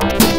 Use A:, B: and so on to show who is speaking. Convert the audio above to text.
A: you